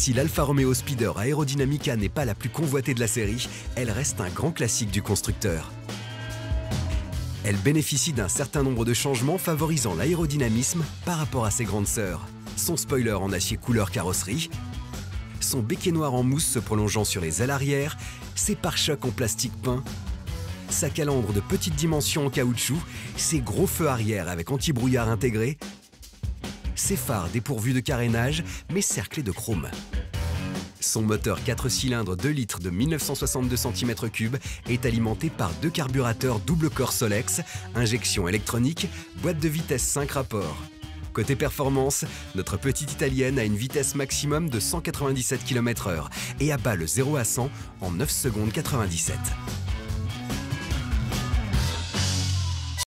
Si l'Alfa Romeo Speeder Aerodynamica n'est pas la plus convoitée de la série, elle reste un grand classique du constructeur. Elle bénéficie d'un certain nombre de changements favorisant l'aérodynamisme par rapport à ses grandes sœurs. Son spoiler en acier couleur carrosserie, son béquet noir en mousse se prolongeant sur les ailes arrière, ses pare-chocs en plastique peint, sa calandre de petite dimension en caoutchouc, ses gros feux arrière avec anti-brouillard intégré, ses phares dépourvus de carénage mais cerclés de chrome. Son moteur 4 cylindres 2 litres de 1962 cm3 est alimenté par deux carburateurs double corps Solex, injection électronique, boîte de vitesse 5 rapports. Côté performance, notre petite italienne a une vitesse maximum de 197 km/h et abat le 0 à 100 en 9 secondes 97.